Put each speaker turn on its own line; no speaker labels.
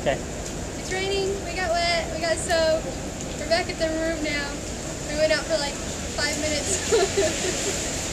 Okay.
It's raining. We got wet. We got soaked. We're back at the room now. We went out for like five minutes.